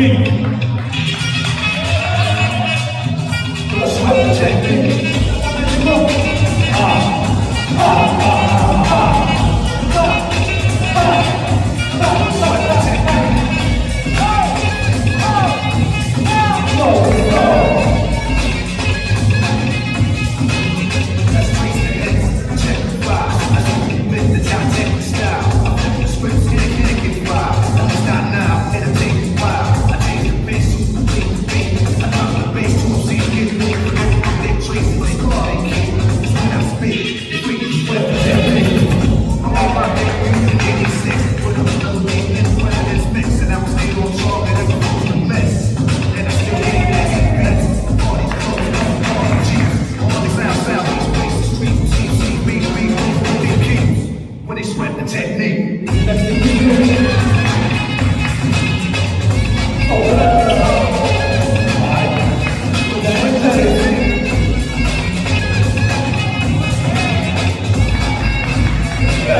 work the technique.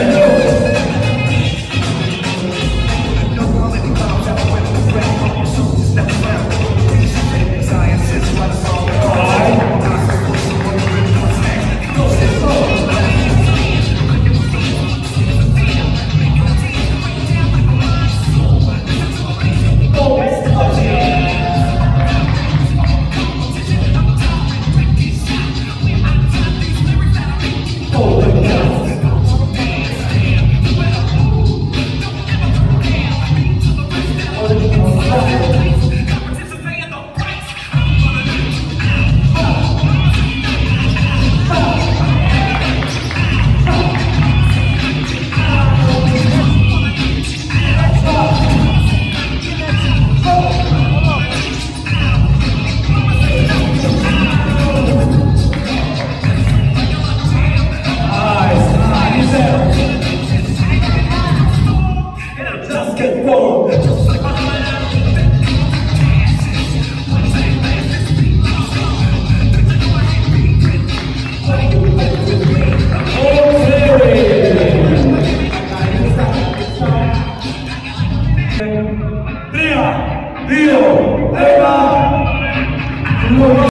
大丈夫です Rio, Eva,